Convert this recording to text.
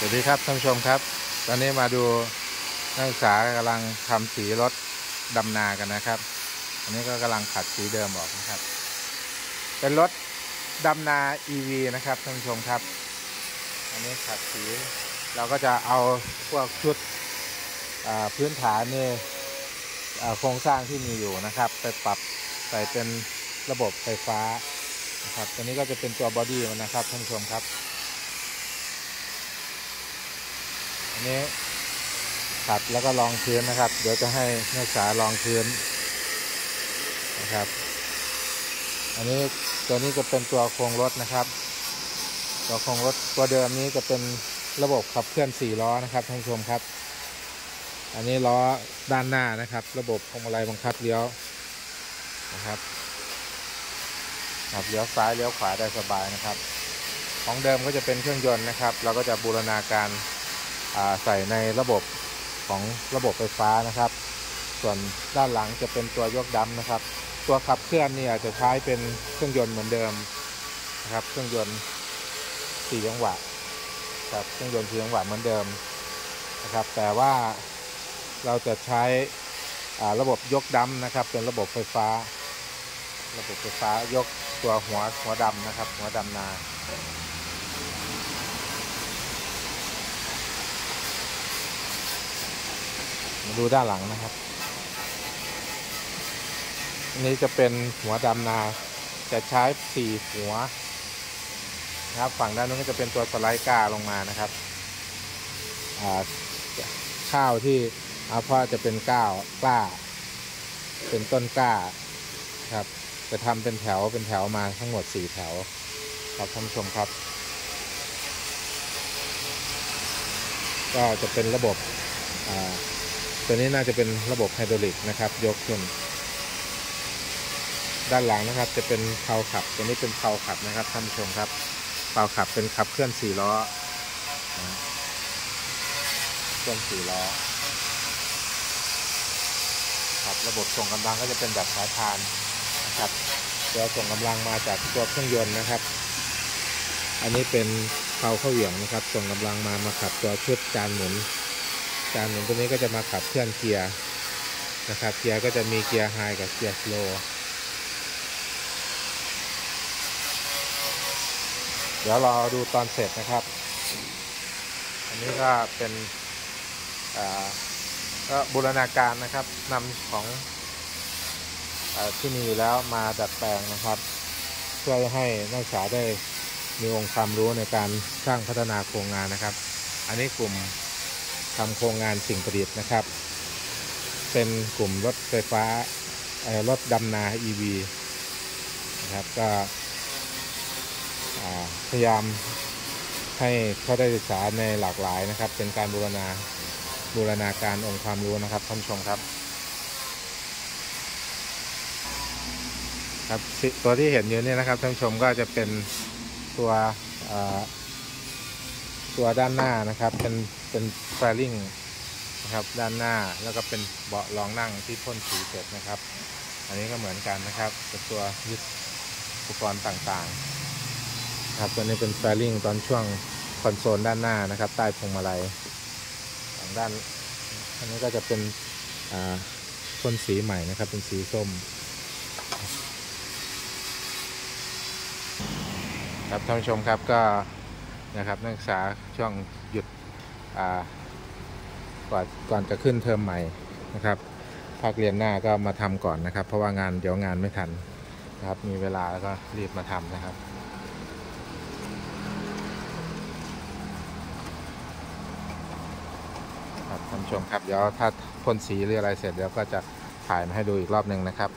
สวัสดีครับท่านผู้ชมครับ ตอนนี้มาดูนักศึกษากำลังทำสีรถดำนากันนะครับ อันนี้ก็กำลังขัดสีเดิมออกนะครับ เป็นรถดำนา EV นะครับท่านผู้ชมครับ อันนี้ขัดสีเราก็จะเอาพวกชุดพื้นฐานนี่โครงสร้างที่มีอยู่นะครับ ไปปรับใส่เป็นระบบไฟฟ้านะครับตัวนี้ก็จะเป็นตัวบอดี้มันนะครับท่านผู้ชมครับ อันนี้ขัดแล้วก็รองพื้นนะครับ เดี๋ยวจะให้นักศึกษาลองพื้นนะครับ อันนี้ตัวนี้จะเป็นตัวโครงรถนะครับ ตัวโครงรถตัวเดิมนี้จะเป็นระบบขับเคลื่อน4ล้อนะครับท่านผู้ชมครับ อันนี้ล้อด้านหน้านะครับ ระบบพวงมาลัยบังคับเลี้ยวนะครับขับเลี้ยวซ้ายเลี้ยวขวาได้สบายนะครับ ของเดิมก็จะเป็นเครื่องยนต์นะครับ เราก็จะบูรณาการ ใส่ในระบบของระบบไฟฟ้านะครับ ส่วนด้านหลังจะเป็นตัวยกดัมนะครับ ตัวขับเคลื่อนเนี่ยจะใช้เป็นเครื่องยนต์เหมือนเดิมนะครับ เครื่องยนต์สี่จังหวะครับเครื่องยนต์สี่จังหวะเหมือนเดิมนะครับ แต่ว่าเราจะใช้ระบบยกดัมนะครับ เป็นระบบไฟฟ้า ระบบไฟฟ้ายกตัวหัวหัวดำนะครับ หัวดำนา มา ดูด้านหลังนะครับอันนี้จะเป็นหัวดำนา จะใช้สี่หัวนะครับ ฝั่งด้านนู้นก็จะเป็นตัวสไลด์กาลงมานะครับข้าวที่อาพ่อจะเป็นก้าวกล้า เป็นต้นกล้าครับ จะทำเป็นแถวเป็นแถวมาทั้งหมดสี่แถว ครับท่านผู้ชมครับ ก็จะเป็นระบบอ่า ตัวนี้น่าจะเป็นระบบไฮดรอลิกนะครับ ยกขึ้น ด้านหลังนะครับ จะเป็นเพลาขับ ตัวนี้เป็นเพลาขับนะครับท่านผู้ชมครับเพลาขับเป็นขับเคลื่อนสี่ล้อเคลื่อนสี่ล้อครับระบบส่งกำลังก็จะเป็นแบบสายพานนะครับตัวส่งกำลังมาจากตัวเครื่องยนต์นะครับ อันนี้เป็นเพลาข้อเหวี่ยงนะครับ ส่งกำลังมามาขับตัวชุดจานหมุน การหมุนตัวนี้ก็จะมาขับเคลื่อนเกียร์นะครับ เกียร์ก็จะมีเกียร์ high กับเกียร์ slowเดี๋ยวเรอดูตอนเสร็จนะครับ อันนี้ก็เป็นอ่าก็บูรณาการนะครับนำของอาที่มีอยู่แล้วมาดัดแปลงนะครับ เพื่อให้นักศึกษาได้มีองค์ความรู้ในการสร้างพัฒนาโครงงานนะครับ อันนี้กลุ่ม ทำโครงงานสิ่งประดิษฐ์นะครับ เป็นกลุ่มรถไฟฟ้ารถดำนา EV นะครับก็พยายามให้เขาได้ศึกษาในหลากหลายนะครับ เป็นการบูรณาบูรณาการองค์ความรู้นะครับท่านชมครับ ครับตัวที่เห็นอยู่เนี่ยนะครับท่านชมก็จะเป็นตัว ตัวด้านหน้านะครับ เป็นเป็นแฟลิงนะครับด้านหน้าแล้วก็เป็นเบาะรองนั่งที่พ่นสีเสร็จนะครับ อันนี้ก็เหมือนกันนะครับเป็นตัวยึดอุปกรณ์ต่างๆครับตัวนี้เป็นแฟลิงตอนช่วงคอนโซลด้านหน้านะครับ ใต้พวงมาลัยทางด้านอันนี้ก็จะเป็นอ่าพ่นสีใหม่นะครับ เป็นสีส้มครับท่านผู้ชมครับก็ นะครับนักศึกษาช่วงหยุดก่อนก่อนจะขึ้นเทอมใหม่นะครับภาคเรียนหน้าก็มาทำก่อนนะครับ เพราะว่างานเดี๋ยวงานไม่ทันนะครับมีเวลาแล้วก็รีบมาทำนะครับครับท่านชมครับเดี๋ยวถ้าพ่นสีหรืออะไรเสร็จเดี๋ยวก็จะถ่ายมาให้ดูอีกรอบหนึ่งนะครับ